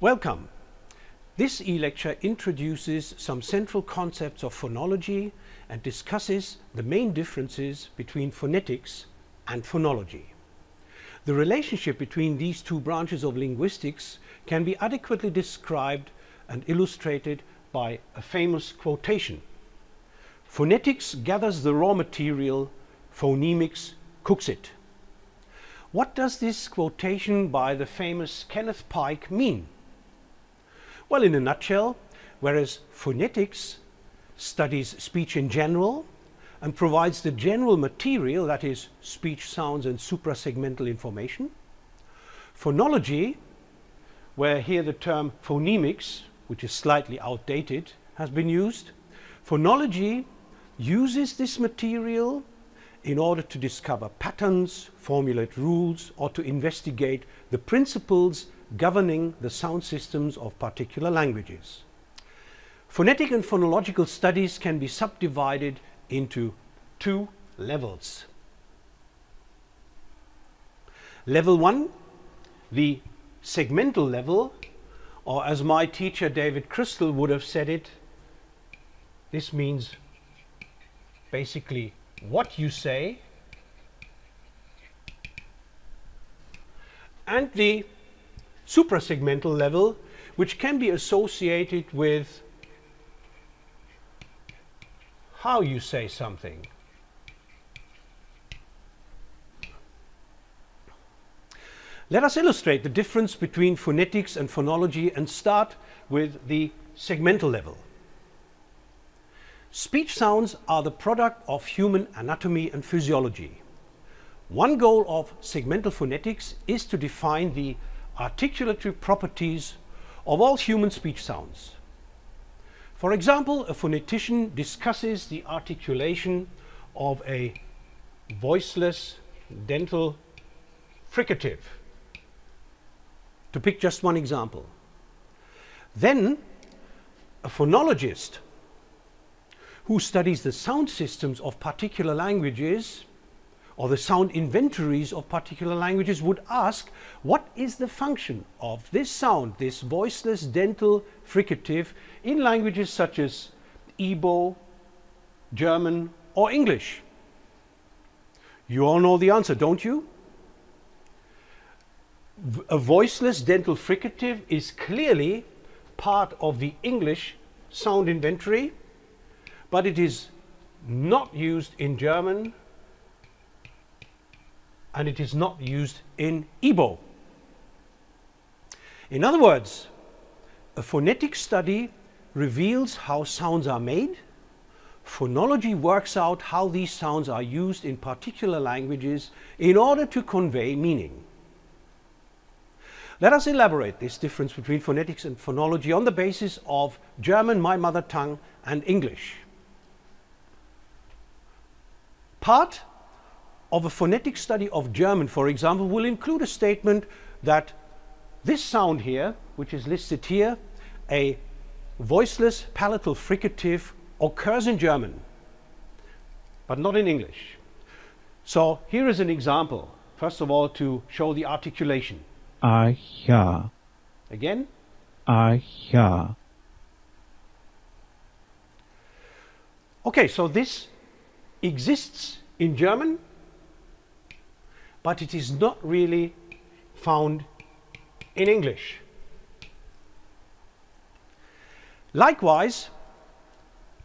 Welcome. This e-lecture introduces some central concepts of phonology and discusses the main differences between phonetics and phonology. The relationship between these two branches of linguistics can be adequately described and illustrated by a famous quotation. Phonetics gathers the raw material, phonemics cooks it. What does this quotation by the famous Kenneth Pike mean? Well, in a nutshell, whereas phonetics studies speech in general and provides the general material, that is, speech sounds and suprasegmental information, phonology, where here the term phonemics, which is slightly outdated, has been used, phonology uses this material in order to discover patterns, formulate rules, or to investigate the principles governing the sound systems of particular languages. Phonetic and phonological studies can be subdivided into two levels. Level 1, the segmental level, or as my teacher David Crystal would have said it, this means basically what you say and the suprasegmental level which can be associated with how you say something. Let us illustrate the difference between phonetics and phonology and start with the segmental level. Speech sounds are the product of human anatomy and physiology. One goal of segmental phonetics is to define the articulatory properties of all human speech sounds. For example, a phonetician discusses the articulation of a voiceless dental fricative, to pick just one example. Then a phonologist who studies the sound systems of particular languages or the sound inventories of particular languages would ask what is the function of this sound, this voiceless dental fricative in languages such as Igbo, German or English? You all know the answer, don't you? A voiceless dental fricative is clearly part of the English sound inventory but it is not used in German and it is not used in Igbo. In other words, a phonetic study reveals how sounds are made. Phonology works out how these sounds are used in particular languages in order to convey meaning. Let us elaborate this difference between phonetics and phonology on the basis of German, my mother tongue, and English. Part of a phonetic study of German, for example, will include a statement that this sound here, which is listed here, a voiceless palatal fricative occurs in German, but not in English. So here is an example, first of all, to show the articulation. Ah, ja. Again, Ah, ja. Okay, so this exists in German, but it is not really found in English. Likewise,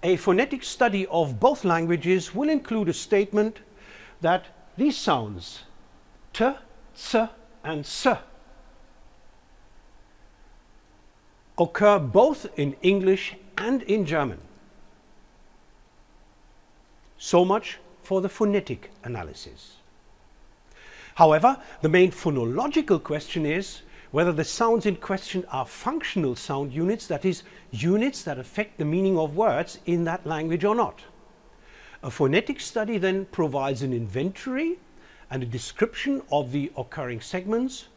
a phonetic study of both languages will include a statement that these sounds, t, ts, and s, occur both in English and in German. So much for the phonetic analysis. However, the main phonological question is whether the sounds in question are functional sound units, that is, units that affect the meaning of words in that language or not. A phonetic study then provides an inventory and a description of the occurring segments.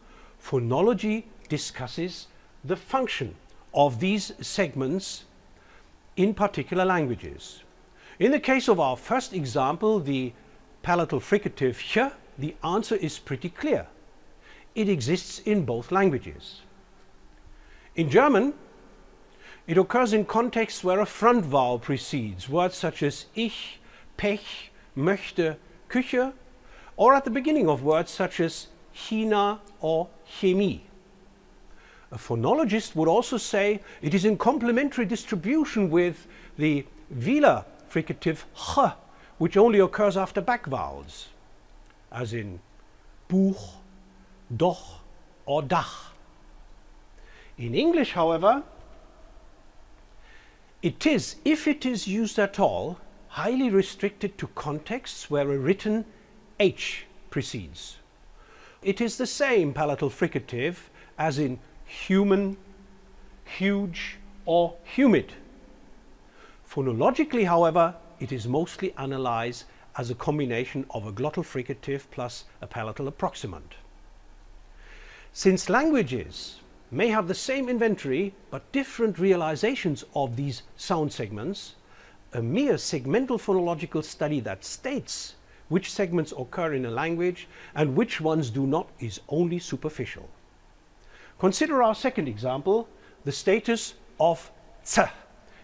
Phonology discusses the function of these segments in particular languages. In the case of our first example, the palatal fricative ch, the answer is pretty clear. It exists in both languages. In German, it occurs in contexts where a front vowel precedes words such as ich, Pech, möchte, Küche, or at the beginning of words such as China or Chemie. A phonologist would also say it is in complementary distribution with the velar fricative ch, which only occurs after back vowels, as in Buch, Doch or Dach. In English, however, it is, if it is used at all, highly restricted to contexts where a written H precedes. It is the same palatal fricative as in human, huge or humid. Phonologically, however, it is mostly analyzed as a combination of a glottal fricative plus a palatal approximant. Since languages may have the same inventory but different realizations of these sound segments, a mere segmental phonological study that states which segments occur in a language and which ones do not is only superficial. Consider our second example, the status of z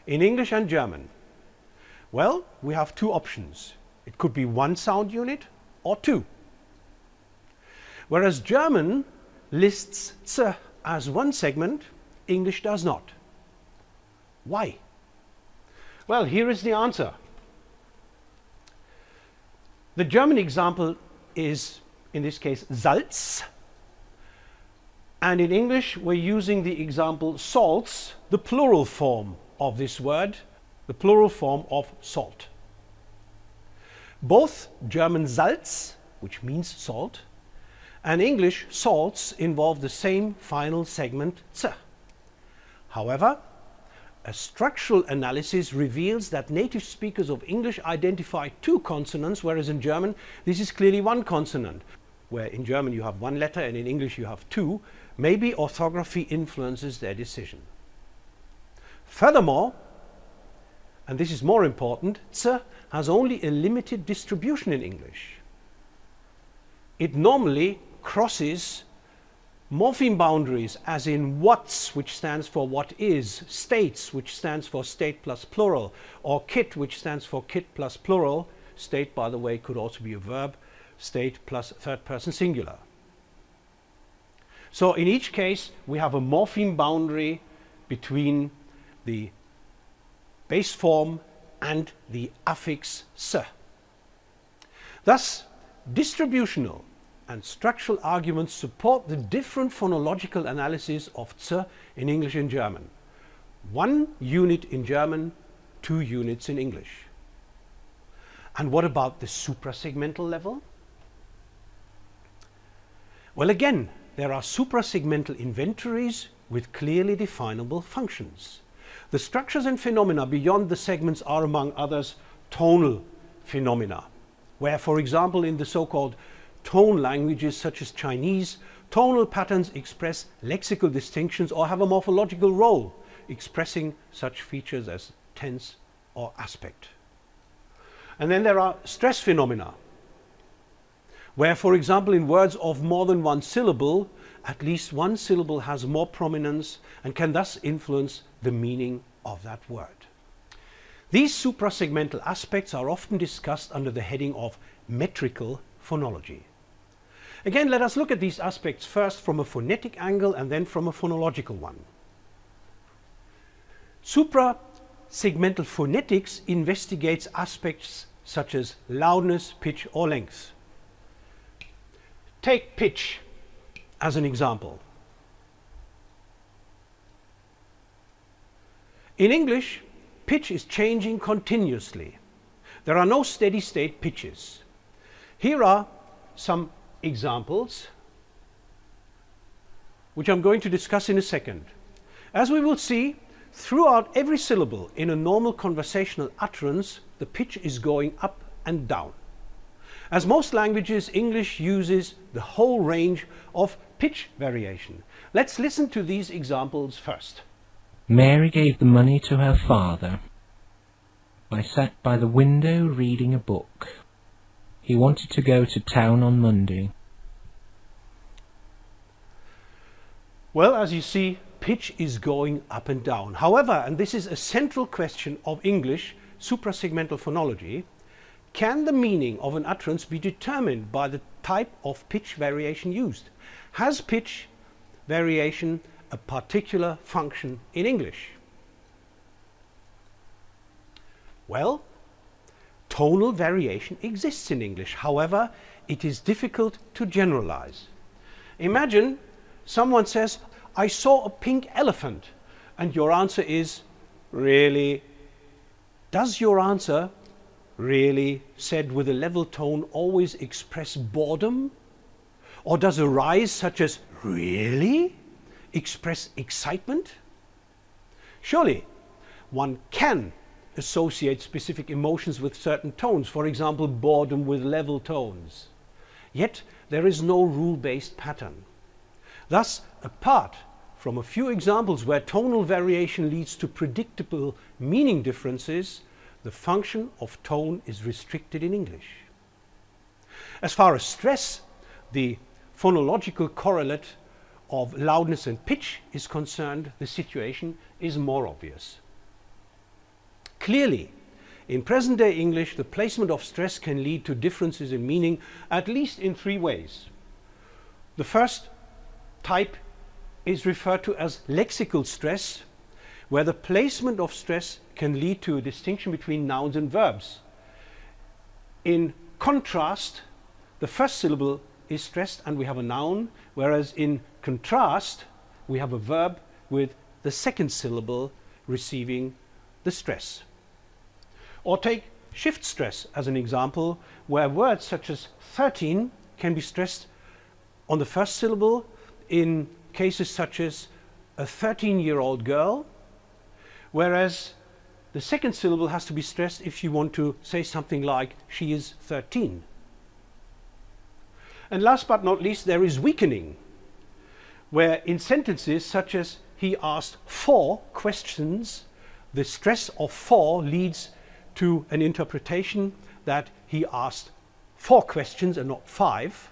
in English and German. Well, we have two options. It could be one sound unit or two. Whereas German lists z as one segment, English does not. Why? Well, here is the answer. The German example is, in this case, Salz. And in English, we're using the example salts, the plural form of this word, the plural form of salt. Both German Salz, which means salt, and English salts involve the same final segment z. However, a structural analysis reveals that native speakers of English identify two consonants, whereas in German this is clearly one consonant. Where in German you have one letter and in English you have two, maybe orthography influences their decision. Furthermore, and this is more important, z has only a limited distribution in English. It normally crosses morpheme boundaries as in what's which stands for what is, states which stands for state plus plural, or kit which stands for kit plus plural, state by the way could also be a verb, state plus third person singular. So in each case we have a morpheme boundary between the base form and the affix -se. Thus distributional and structural arguments support the different phonological analysis of z in English and German. One unit in German, two units in English. And what about the suprasegmental level? Well, again, there are suprasegmental inventories with clearly definable functions. The structures and phenomena beyond the segments are, among others, tonal phenomena, where, for example, in the so-called tone languages such as Chinese, tonal patterns express lexical distinctions or have a morphological role, expressing such features as tense or aspect. And then there are stress phenomena, where, for example, in words of more than one syllable, at least one syllable has more prominence and can thus influence the meaning of that word. These suprasegmental aspects are often discussed under the heading of metrical phonology. Again, let us look at these aspects first from a phonetic angle and then from a phonological one. Supra-segmental phonetics investigates aspects such as loudness, pitch or length. Take pitch as an example. In English, pitch is changing continuously. There are no steady state pitches. Here are some examples, which I'm going to discuss in a second. As we will see, throughout every syllable in a normal conversational utterance, the pitch is going up and down. As most languages, English uses the whole range of pitch variation. Let's listen to these examples first. Mary gave the money to her father. I sat by the window reading a book. He wanted to go to town on Monday. Well, as you see, pitch is going up and down. However, and this is a central question of English suprasegmental phonology, can the meaning of an utterance be determined by the type of pitch variation used? Has pitch variation a particular function in English? Well, tonal variation exists in English. However, it is difficult to generalize. Imagine someone says, I saw a pink elephant, and your answer is, really? Does your answer, really, said with a level tone, always express boredom? Or does a rise such as, really, express excitement? Surely, one can associate specific emotions with certain tones, for example, boredom with level tones. Yet there is no rule-based pattern. Thus, apart from a few examples where tonal variation leads to predictable meaning differences, the function of tone is restricted in English. As far as stress, the phonological correlate of loudness and pitch is concerned, the situation is more obvious. Clearly, in present-day English, the placement of stress can lead to differences in meaning at least in three ways. The first type is referred to as lexical stress, where the placement of stress can lead to a distinction between nouns and verbs. In contrast, the first syllable is stressed and we have a noun, whereas in contrast, we have a verb with the second syllable receiving the stress. Or take shift stress as an example, where words such as 13 can be stressed on the first syllable in cases such as a 13-year-old girl, whereas the second syllable has to be stressed if you want to say something like she is 13. And last but not least, there is weakening, where in sentences such as he asked four questions, the stress of four leads to an interpretation that he asked four questions and not five,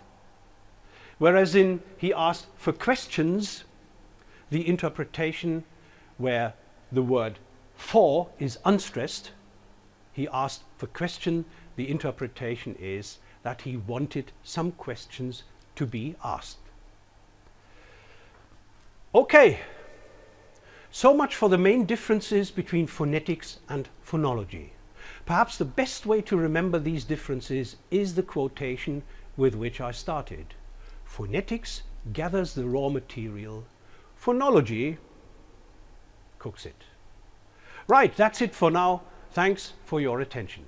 whereas in he asked for questions, the interpretation where the word for is unstressed, he asked for question, the interpretation is that he wanted some questions to be asked. Okay, so much for the main differences between phonetics and phonology. Perhaps the best way to remember these differences is the quotation with which I started. Phonetics gathers the raw material, phonology cooks it. Right, that's it for now. Thanks for your attention.